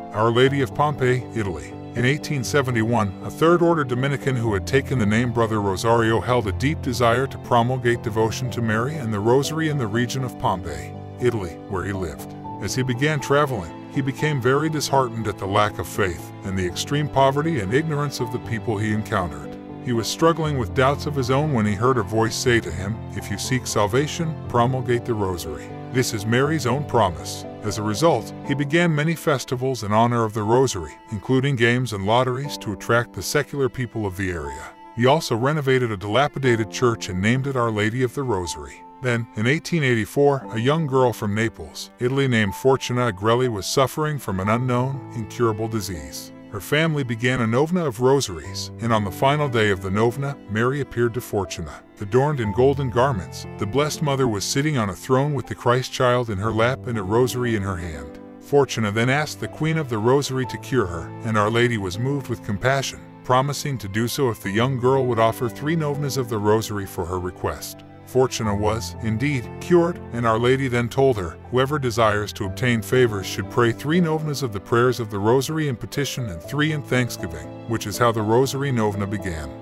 Our Lady of Pompeii, Italy. In 1871, a Third Order Dominican who had taken the name Brother Rosario held a deep desire to promulgate devotion to Mary and the Rosary in the region of Pompeii, Italy, where he lived. As he began traveling, he became very disheartened at the lack of faith and the extreme poverty and ignorance of the people he encountered. He was struggling with doubts of his own when he heard a voice say to him, If you seek salvation, promulgate the Rosary. This is Mary's own promise. As a result, he began many festivals in honor of the Rosary, including games and lotteries to attract the secular people of the area. He also renovated a dilapidated church and named it Our Lady of the Rosary. Then, in 1884, a young girl from Naples, Italy named Fortuna Agrelli was suffering from an unknown, incurable disease. Her family began a novena of rosaries, and on the final day of the novena, Mary appeared to Fortuna. Adorned in golden garments, the Blessed Mother was sitting on a throne with the Christ child in her lap and a rosary in her hand. Fortuna then asked the Queen of the Rosary to cure her, and Our Lady was moved with compassion, promising to do so if the young girl would offer three novenas of the Rosary for her request. Fortuna was, indeed, cured, and Our Lady then told her, whoever desires to obtain favors should pray three novenas of the prayers of the Rosary in petition and three in thanksgiving, which is how the Rosary novena began.